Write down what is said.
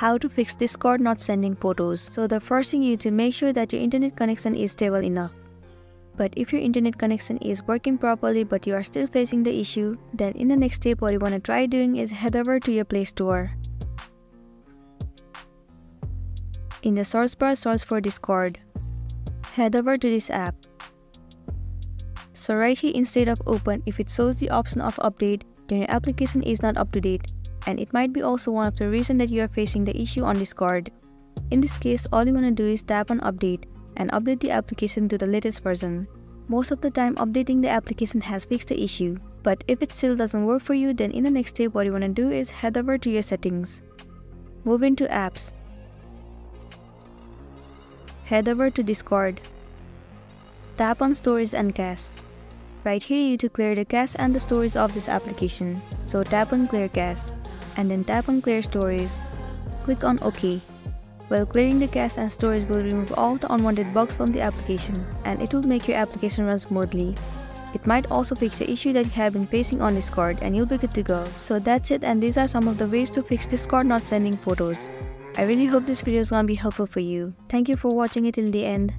how to fix Discord not sending photos. So the first thing you need to make sure that your internet connection is stable enough. But if your internet connection is working properly but you are still facing the issue, then in the next step what you want to try doing is head over to your Play Store. In the source bar search for Discord. Head over to this app. So right here instead of open, if it shows the option of update, then your application is not up to date and it might be also one of the reasons that you are facing the issue on Discord. In this case, all you want to do is tap on update and update the application to the latest version. Most of the time, updating the application has fixed the issue. But if it still doesn't work for you, then in the next step what you want to do is head over to your settings. Move into apps. Head over to Discord. Tap on storage and cache. Right here you to clear the cache and the storage of this application. So tap on clear cache and then tap on clear storage. Click on OK. While clearing the cache and storage will remove all the unwanted bugs from the application and it will make your application run smoothly. It might also fix the issue that you have been facing on Discord and you'll be good to go. So that's it and these are some of the ways to fix Discord not sending photos. I really hope this video is gonna be helpful for you. Thank you for watching it till the end.